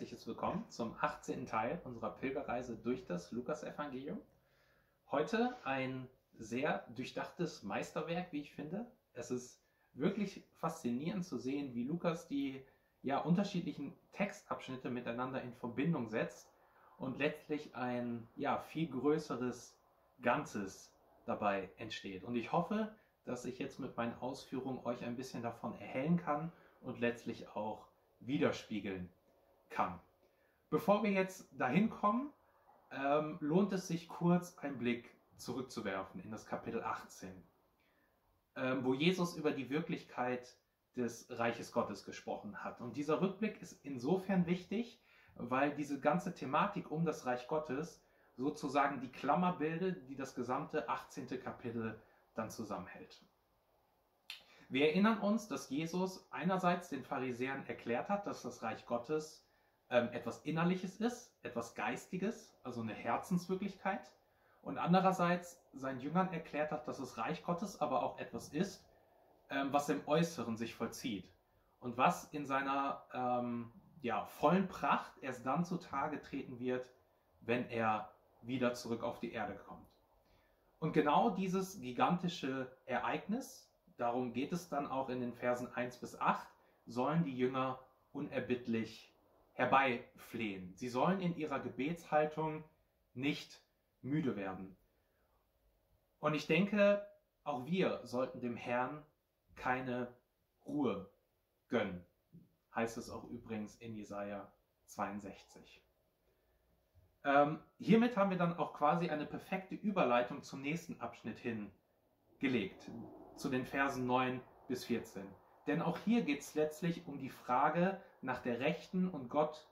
herzliches Willkommen zum 18. Teil unserer Pilgerreise durch das Lukas-Evangelium. Heute ein sehr durchdachtes Meisterwerk, wie ich finde. Es ist wirklich faszinierend zu sehen, wie Lukas die ja, unterschiedlichen Textabschnitte miteinander in Verbindung setzt und letztlich ein ja, viel größeres Ganzes dabei entsteht. Und ich hoffe, dass ich jetzt mit meinen Ausführungen euch ein bisschen davon erhellen kann und letztlich auch widerspiegeln kann. Bevor wir jetzt dahin kommen, ähm, lohnt es sich kurz einen Blick zurückzuwerfen in das Kapitel 18, ähm, wo Jesus über die Wirklichkeit des Reiches Gottes gesprochen hat. Und dieser Rückblick ist insofern wichtig, weil diese ganze Thematik um das Reich Gottes sozusagen die Klammer bildet, die das gesamte 18. Kapitel dann zusammenhält. Wir erinnern uns, dass Jesus einerseits den Pharisäern erklärt hat, dass das Reich Gottes ähm, etwas Innerliches ist, etwas Geistiges, also eine Herzenswirklichkeit. Und andererseits seinen Jüngern erklärt hat, dass das Reich Gottes aber auch etwas ist, ähm, was im Äußeren sich vollzieht und was in seiner ähm, ja, vollen Pracht erst dann zutage treten wird, wenn er wieder zurück auf die Erde kommt. Und genau dieses gigantische Ereignis, darum geht es dann auch in den Versen 1 bis 8, sollen die Jünger unerbittlich herbeiflehen. Sie sollen in ihrer Gebetshaltung nicht müde werden. Und ich denke, auch wir sollten dem Herrn keine Ruhe gönnen. Heißt es auch übrigens in Jesaja 62. Ähm, hiermit haben wir dann auch quasi eine perfekte Überleitung zum nächsten Abschnitt hingelegt zu den Versen 9 bis 14. Denn auch hier geht es letztlich um die Frage nach der rechten und Gott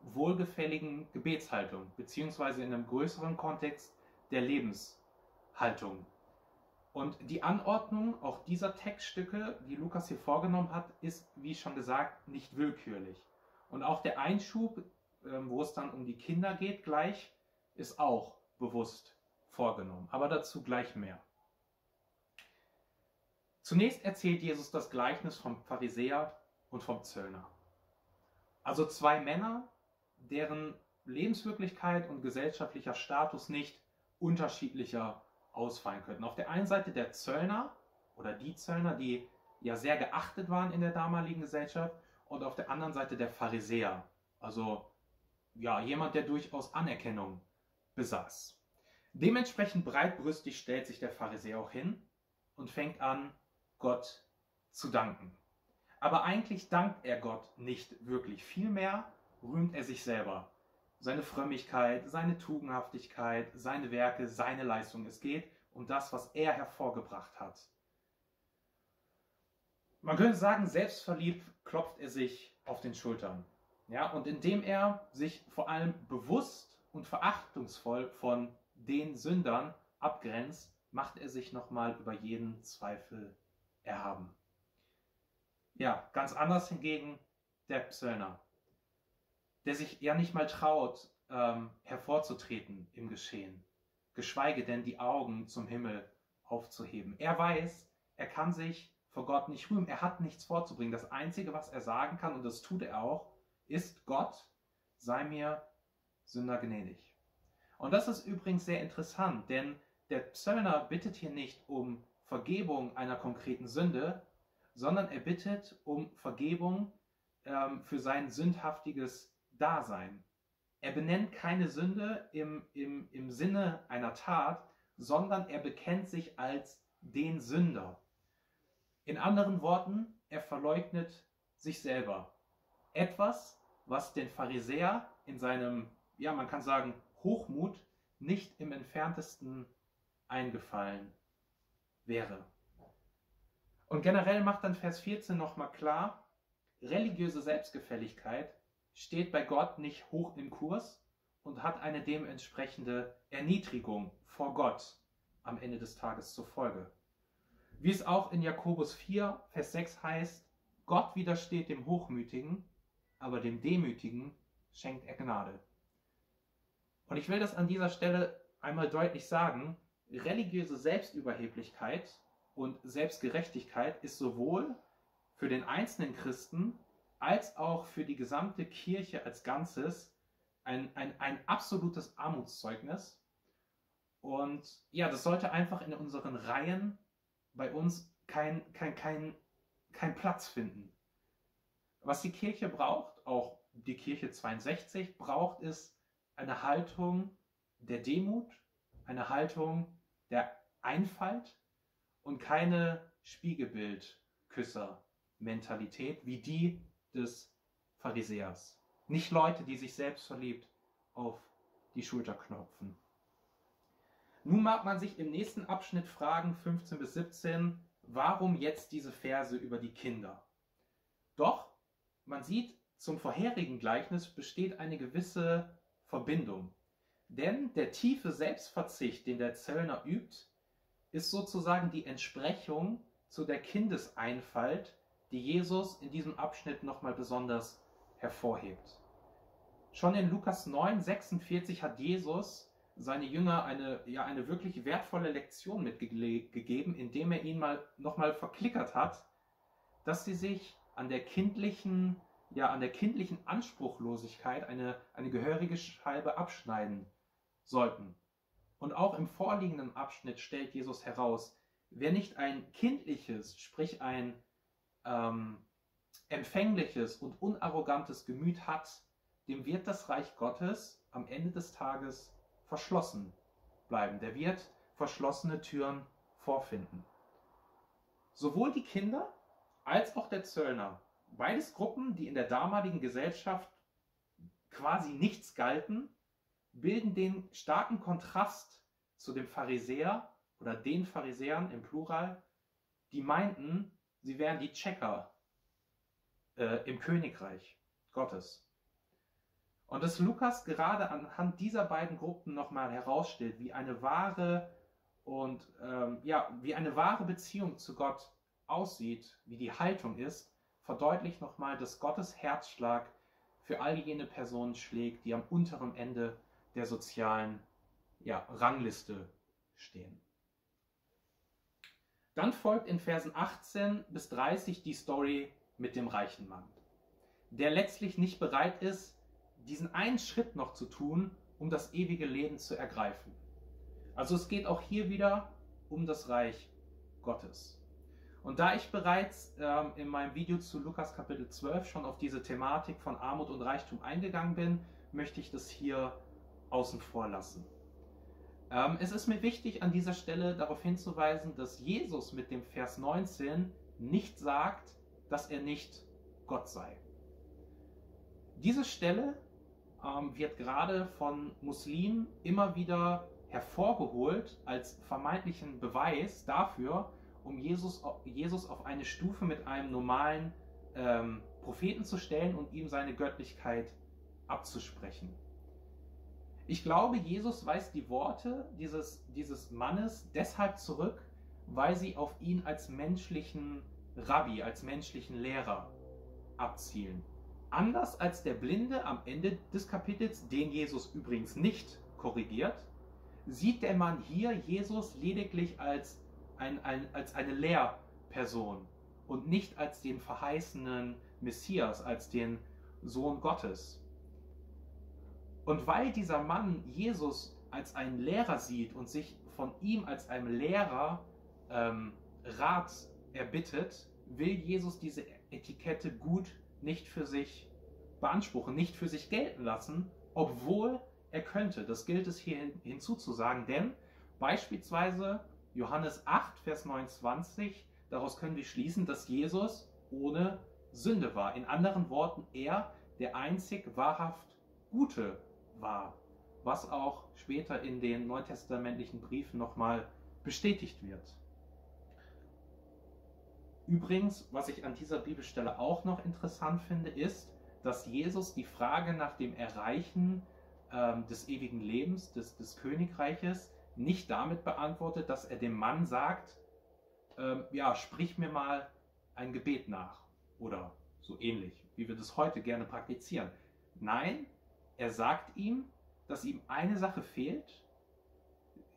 wohlgefälligen Gebetshaltung, beziehungsweise in einem größeren Kontext der Lebenshaltung. Und die Anordnung auch dieser Textstücke, die Lukas hier vorgenommen hat, ist, wie schon gesagt, nicht willkürlich. Und auch der Einschub, ähm, wo es dann um die Kinder geht, gleich, ist auch bewusst vorgenommen. Aber dazu gleich mehr. Zunächst erzählt Jesus das Gleichnis vom Pharisäer und vom Zöllner. Also zwei Männer, deren Lebenswirklichkeit und gesellschaftlicher Status nicht unterschiedlicher ausfallen könnten. Auf der einen Seite der Zöllner oder die Zöllner, die ja sehr geachtet waren in der damaligen Gesellschaft, und auf der anderen Seite der Pharisäer, also ja, jemand, der durchaus Anerkennung besaß. Dementsprechend breitbrüstig stellt sich der Pharisäer auch hin und fängt an, Gott zu danken. Aber eigentlich dankt er Gott nicht wirklich. Vielmehr rühmt er sich selber. Seine Frömmigkeit, seine Tugendhaftigkeit, seine Werke, seine Leistung. Es geht um das, was er hervorgebracht hat. Man könnte sagen, selbstverliebt klopft er sich auf den Schultern. Ja, und indem er sich vor allem bewusst und verachtungsvoll von den Sündern abgrenzt, macht er sich nochmal über jeden Zweifel erhaben. Ja, ganz anders hingegen der Psöllner, der sich ja nicht mal traut, ähm, hervorzutreten im Geschehen, geschweige denn die Augen zum Himmel aufzuheben. Er weiß, er kann sich vor Gott nicht rühmen, er hat nichts vorzubringen. Das Einzige, was er sagen kann, und das tut er auch, ist Gott, sei mir Sünder gnädig. Und das ist übrigens sehr interessant, denn der Psöllner bittet hier nicht um Vergebung einer konkreten Sünde, sondern er bittet um Vergebung ähm, für sein sündhaftiges Dasein. Er benennt keine Sünde im, im, im Sinne einer Tat, sondern er bekennt sich als den Sünder. In anderen Worten, er verleugnet sich selber. Etwas, was den Pharisäer in seinem, ja, man kann sagen, Hochmut nicht im entferntesten eingefallen wäre. Und generell macht dann Vers 14 nochmal klar, religiöse Selbstgefälligkeit steht bei Gott nicht hoch im Kurs und hat eine dementsprechende Erniedrigung vor Gott am Ende des Tages zur Folge. Wie es auch in Jakobus 4, Vers 6 heißt, Gott widersteht dem Hochmütigen, aber dem Demütigen schenkt er Gnade. Und ich will das an dieser Stelle einmal deutlich sagen, religiöse Selbstüberheblichkeit und Selbstgerechtigkeit ist sowohl für den einzelnen Christen als auch für die gesamte Kirche als Ganzes ein, ein, ein absolutes Armutszeugnis. Und ja, das sollte einfach in unseren Reihen bei uns kein, kein, kein, kein Platz finden. Was die Kirche braucht, auch die Kirche 62 braucht, ist eine Haltung der Demut, eine Haltung der Einfalt und keine Spiegelbildküsser-Mentalität wie die des Pharisäers. Nicht Leute, die sich selbst verliebt auf die Schulter knopfen. Nun mag man sich im nächsten Abschnitt fragen, 15 bis 17, warum jetzt diese Verse über die Kinder? Doch, man sieht, zum vorherigen Gleichnis besteht eine gewisse Verbindung. Denn der tiefe Selbstverzicht, den der Zöllner übt, ist sozusagen die Entsprechung zu der Kindeseinfalt, die Jesus in diesem Abschnitt nochmal besonders hervorhebt. Schon in Lukas 9, 46 hat Jesus seine Jünger eine, ja, eine wirklich wertvolle Lektion mitgegeben, indem er ihnen mal nochmal verklickert hat, dass sie sich an der kindlichen, ja, an der kindlichen Anspruchlosigkeit eine, eine gehörige Scheibe abschneiden sollten. Und auch im vorliegenden Abschnitt stellt Jesus heraus, wer nicht ein kindliches, sprich ein ähm, empfängliches und unarrogantes Gemüt hat, dem wird das Reich Gottes am Ende des Tages verschlossen bleiben. Der wird verschlossene Türen vorfinden. Sowohl die Kinder als auch der Zöllner, beides Gruppen, die in der damaligen Gesellschaft quasi nichts galten, bilden den starken Kontrast zu dem Pharisäer oder den Pharisäern im Plural, die meinten, sie wären die Checker äh, im Königreich Gottes. Und dass Lukas gerade anhand dieser beiden Gruppen nochmal herausstellt, wie eine wahre und ähm, ja, wie eine wahre Beziehung zu Gott aussieht, wie die Haltung ist, verdeutlicht nochmal, dass Gottes Herzschlag für all jene Personen schlägt, die am unteren Ende der sozialen ja, Rangliste stehen. Dann folgt in Versen 18 bis 30 die Story mit dem reichen Mann, der letztlich nicht bereit ist, diesen einen Schritt noch zu tun, um das ewige Leben zu ergreifen. Also es geht auch hier wieder um das Reich Gottes. Und da ich bereits ähm, in meinem Video zu Lukas Kapitel 12 schon auf diese Thematik von Armut und Reichtum eingegangen bin, möchte ich das hier außen vor lassen. Ähm, es ist mir wichtig, an dieser Stelle darauf hinzuweisen, dass Jesus mit dem Vers 19 nicht sagt, dass er nicht Gott sei. Diese Stelle ähm, wird gerade von Muslimen immer wieder hervorgeholt als vermeintlichen Beweis dafür, um Jesus, Jesus auf eine Stufe mit einem normalen ähm, Propheten zu stellen und ihm seine Göttlichkeit abzusprechen. Ich glaube, Jesus weist die Worte dieses, dieses Mannes deshalb zurück, weil sie auf ihn als menschlichen Rabbi, als menschlichen Lehrer abzielen. Anders als der Blinde am Ende des Kapitels, den Jesus übrigens nicht korrigiert, sieht der Mann hier Jesus lediglich als, ein, ein, als eine Lehrperson und nicht als den verheißenen Messias, als den Sohn Gottes. Und weil dieser Mann Jesus als einen Lehrer sieht und sich von ihm als einem Lehrer ähm, Rat erbittet, will Jesus diese Etikette gut nicht für sich beanspruchen, nicht für sich gelten lassen, obwohl er könnte. Das gilt es hier hin, hinzuzusagen, denn beispielsweise Johannes 8, Vers 29, daraus können wir schließen, dass Jesus ohne Sünde war. In anderen Worten, er der einzig wahrhaft Gute war, was auch später in den neutestamentlichen Briefen nochmal bestätigt wird. Übrigens, was ich an dieser Bibelstelle auch noch interessant finde, ist, dass Jesus die Frage nach dem Erreichen ähm, des ewigen Lebens, des, des Königreiches, nicht damit beantwortet, dass er dem Mann sagt, ähm, ja, sprich mir mal ein Gebet nach oder so ähnlich, wie wir das heute gerne praktizieren. Nein, er sagt ihm, dass ihm eine Sache fehlt,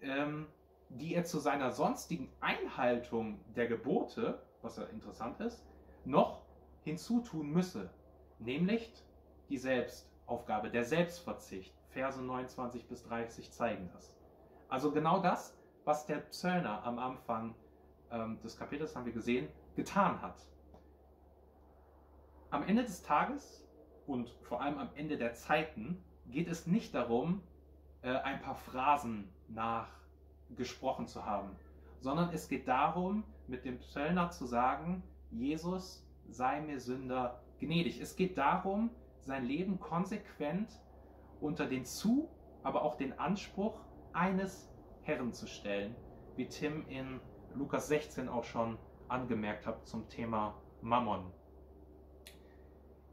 ähm, die er zu seiner sonstigen Einhaltung der Gebote, was ja interessant ist, noch hinzutun müsse. nämlich die Selbstaufgabe, der Selbstverzicht. Verse 29 bis 30 zeigen das. Also genau das, was der Zöllner am Anfang ähm, des Kapitels, haben wir gesehen, getan hat. Am Ende des Tages und vor allem am Ende der Zeiten geht es nicht darum, äh, ein paar Phrasen nachgesprochen zu haben, sondern es geht darum, mit dem Zöllner zu sagen, Jesus sei mir Sünder gnädig. Es geht darum, sein Leben konsequent unter den Zu, aber auch den Anspruch eines Herren zu stellen, wie Tim in Lukas 16 auch schon angemerkt hat zum Thema Mammon.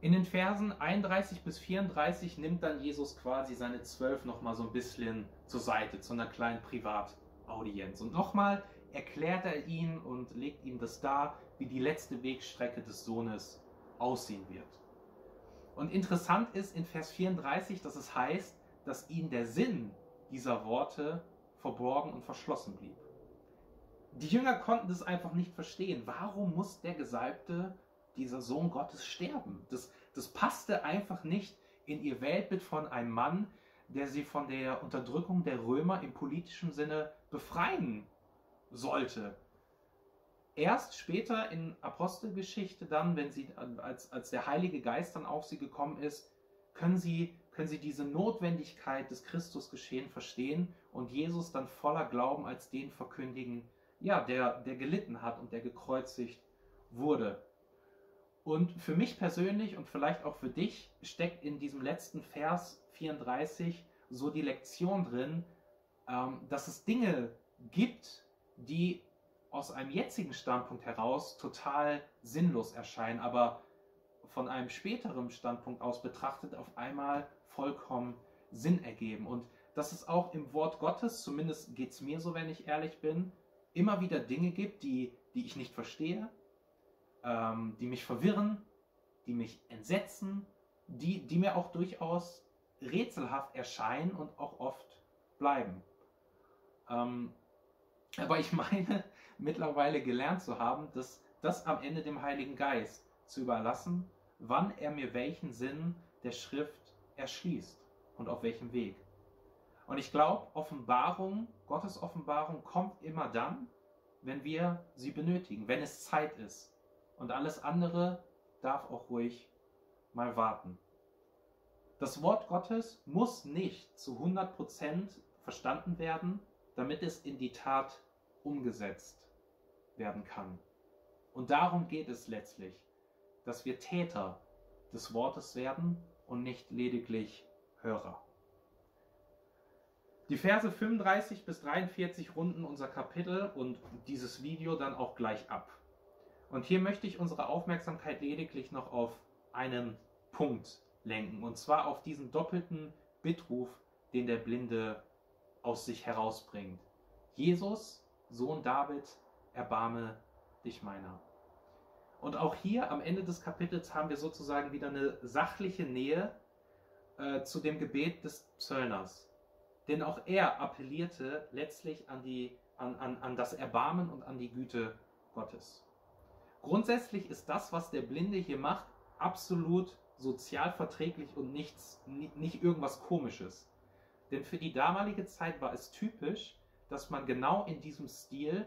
In den Versen 31 bis 34 nimmt dann Jesus quasi seine Zwölf nochmal so ein bisschen zur Seite, zu einer kleinen Privataudienz. Und nochmal erklärt er ihn und legt ihm das dar, wie die letzte Wegstrecke des Sohnes aussehen wird. Und interessant ist in Vers 34, dass es heißt, dass ihnen der Sinn dieser Worte verborgen und verschlossen blieb. Die Jünger konnten das einfach nicht verstehen. Warum muss der Gesalbte, dieser Sohn Gottes, sterben? Das, das passte einfach nicht in ihr Weltbild von einem Mann, der sie von der Unterdrückung der Römer im politischen Sinne befreien sollte. Erst später in Apostelgeschichte dann, wenn sie als, als der Heilige Geist dann auf sie gekommen ist, können sie, können sie diese Notwendigkeit des Christusgeschehen verstehen und Jesus dann voller Glauben als den verkündigen, ja, der, der gelitten hat und der gekreuzigt wurde. Und für mich persönlich und vielleicht auch für dich steckt in diesem letzten Vers 34 so die Lektion drin, ähm, dass es Dinge gibt, die aus einem jetzigen Standpunkt heraus total sinnlos erscheinen, aber von einem späteren Standpunkt aus betrachtet auf einmal vollkommen Sinn ergeben. Und dass es auch im Wort Gottes, zumindest geht es mir so, wenn ich ehrlich bin, immer wieder Dinge gibt, die, die ich nicht verstehe, ähm, die mich verwirren, die mich entsetzen, die, die mir auch durchaus rätselhaft erscheinen und auch oft bleiben. Ähm, aber ich meine mittlerweile gelernt zu haben, dass das am Ende dem Heiligen Geist zu überlassen, wann er mir welchen Sinn der Schrift erschließt und auf welchem Weg. Und ich glaube, Offenbarung, Gottes Offenbarung kommt immer dann, wenn wir sie benötigen, wenn es Zeit ist. Und alles andere darf auch ruhig mal warten. Das Wort Gottes muss nicht zu 100% verstanden werden, damit es in die Tat umgesetzt werden kann. Und darum geht es letztlich, dass wir Täter des Wortes werden und nicht lediglich Hörer. Die Verse 35 bis 43 runden unser Kapitel und dieses Video dann auch gleich ab. Und hier möchte ich unsere Aufmerksamkeit lediglich noch auf einen Punkt lenken, und zwar auf diesen doppelten Bittruf, den der Blinde aus sich herausbringt. Jesus, Sohn David, erbarme dich meiner. Und auch hier am Ende des Kapitels haben wir sozusagen wieder eine sachliche Nähe äh, zu dem Gebet des Zöllners. Denn auch er appellierte letztlich an, die, an, an, an das Erbarmen und an die Güte Gottes. Grundsätzlich ist das, was der Blinde hier macht, absolut sozialverträglich und nichts, nicht irgendwas Komisches. Denn für die damalige Zeit war es typisch, dass man genau in diesem Stil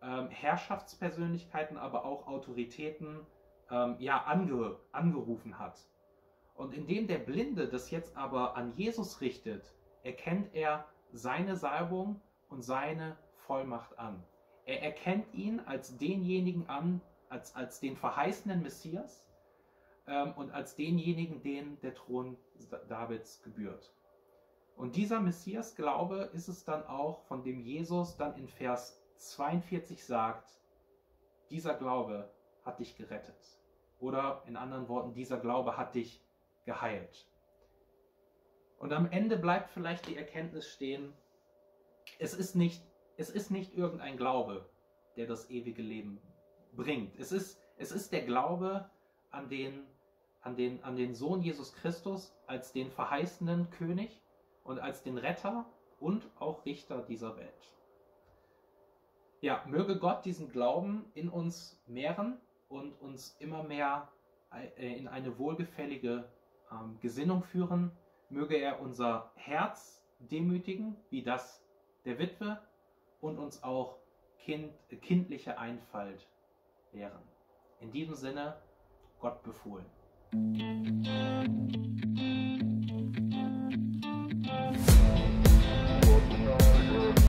ähm, Herrschaftspersönlichkeiten, aber auch Autoritäten ähm, ja, ange, angerufen hat. Und indem der Blinde das jetzt aber an Jesus richtet, erkennt er seine Salbung und seine Vollmacht an. Er erkennt ihn als denjenigen an, als, als den verheißenen Messias ähm, und als denjenigen, den der Thron Davids gebührt. Und dieser Messias-Glaube ist es dann auch, von dem Jesus dann in Vers 42 sagt, dieser Glaube hat dich gerettet. Oder in anderen Worten, dieser Glaube hat dich geheilt. Und am Ende bleibt vielleicht die Erkenntnis stehen, es ist nicht, es ist nicht irgendein Glaube, der das ewige Leben bringt. Es ist, es ist der Glaube an den, an, den, an den Sohn Jesus Christus als den verheißenen König und als den Retter und auch Richter dieser Welt. Ja, möge Gott diesen Glauben in uns mehren und uns immer mehr äh, in eine wohlgefällige ähm, Gesinnung führen. Möge er unser Herz demütigen, wie das der Witwe, und uns auch kind, kindliche Einfalt lehren. In diesem Sinne, Gott befohlen.